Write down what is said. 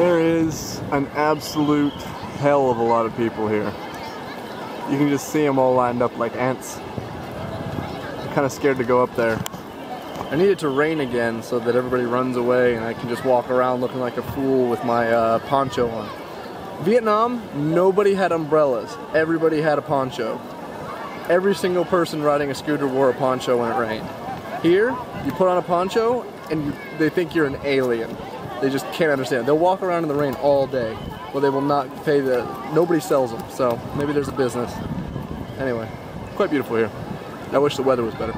There is an absolute hell of a lot of people here. You can just see them all lined up like ants. I'm kind of scared to go up there. I need it to rain again so that everybody runs away and I can just walk around looking like a fool with my uh, poncho on. Vietnam, nobody had umbrellas. Everybody had a poncho. Every single person riding a scooter wore a poncho when it rained. Here, you put on a poncho and you, they think you're an alien. They just can't understand. They'll walk around in the rain all day, but they will not pay the. Nobody sells them, so maybe there's a business. Anyway, quite beautiful here. I wish the weather was better.